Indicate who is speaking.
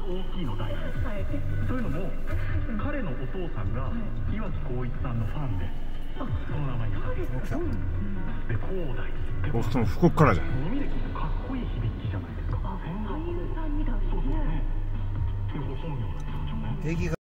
Speaker 1: 大きいの大好き
Speaker 2: はい
Speaker 1: というのも彼のお父さんが岩城浩一さんのファンでその名前に入ってる
Speaker 3: 奥
Speaker 1: で広大。って
Speaker 4: おその福岡からじゃん。
Speaker 1: 耳で聞くとかっこいい響きじゃないですか。
Speaker 2: 俳優さんみたいですね。そうそうね。
Speaker 1: でご本名なんですよね。